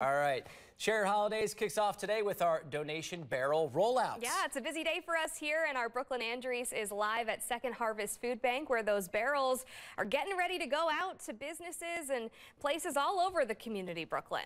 All right. Share Holidays kicks off today with our donation barrel rollout. Yeah, it's a busy day for us here, and our Brooklyn Andres is live at Second Harvest Food Bank, where those barrels are getting ready to go out to businesses and places all over the community, Brooklyn.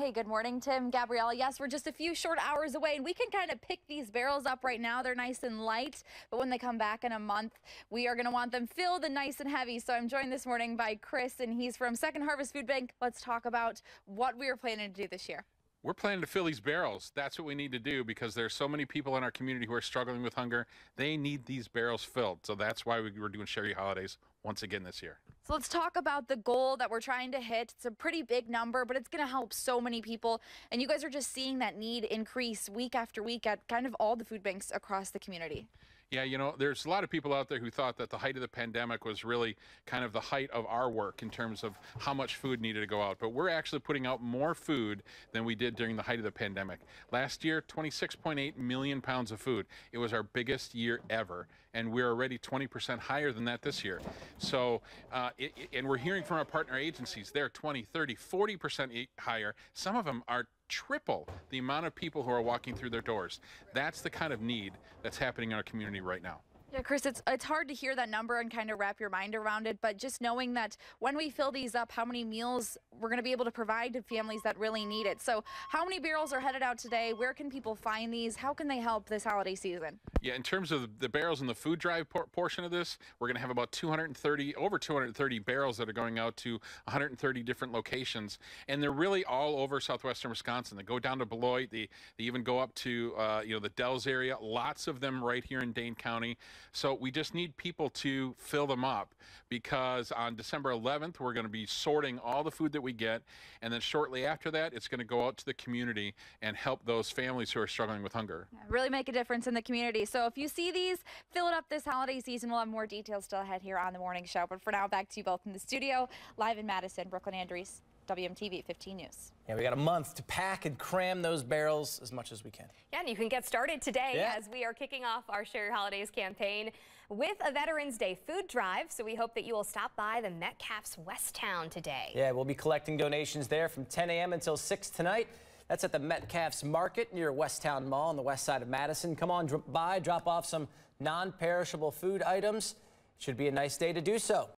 Hey, good morning, Tim, Gabrielle. Yes, we're just a few short hours away, and we can kind of pick these barrels up right now. They're nice and light, but when they come back in a month, we are going to want them filled and nice and heavy. So I'm joined this morning by Chris, and he's from Second Harvest Food Bank. Let's talk about what we are planning to do this year. We're planning to fill these barrels. That's what we need to do because there's so many people in our community who are struggling with hunger. They need these barrels filled. So that's why we, we're doing Share Your Holidays once again this year. So let's talk about the goal that we're trying to hit. It's a pretty big number, but it's going to help so many people. And you guys are just seeing that need increase week after week at kind of all the food banks across the community. Yeah, you know, there's a lot of people out there who thought that the height of the pandemic was really kind of the height of our work in terms of how much food needed to go out. But we're actually putting out more food than we did during the height of the pandemic. Last year, 26.8 million pounds of food. It was our biggest year ever. And we're already 20% higher than that this year. So, uh, it, and we're hearing from our partner agencies, they're 20, 30, 40% higher. Some of them are triple the amount of people who are walking through their doors. That's the kind of need that's happening in our community right now. Yeah, Chris, it's it's hard to hear that number and kind of wrap your mind around it, but just knowing that when we fill these up, how many meals we're going to be able to provide to families that really need it. So, how many barrels are headed out today? Where can people find these? How can they help this holiday season? Yeah, in terms of the barrels and the food drive por portion of this, we're going to have about 230, over 230 barrels that are going out to 130 different locations, and they're really all over southwestern Wisconsin. They go down to Beloit, they, they even go up to uh, you know the Dells area. Lots of them right here in Dane County. So we just need people to fill them up because on December 11th, we're going to be sorting all the food that we get. And then shortly after that, it's going to go out to the community and help those families who are struggling with hunger. Yeah, really make a difference in the community. So if you see these, fill it up this holiday season. We'll have more details still ahead here on the morning show. But for now, back to you both in the studio, live in Madison, Brooklyn Andres. WMTV 15 News. Yeah, we got a month to pack and cram those barrels as much as we can. Yeah, and you can get started today yeah. as we are kicking off our Share Your Holidays campaign with a Veterans Day food drive. So we hope that you will stop by the Metcalfe's West Towne today. Yeah, we'll be collecting donations there from 10 a.m. until 6 tonight. That's at the Metcalfe's Market near West Towne Mall on the west side of Madison. Come on by, drop off some non-perishable food items. Should be a nice day to do so.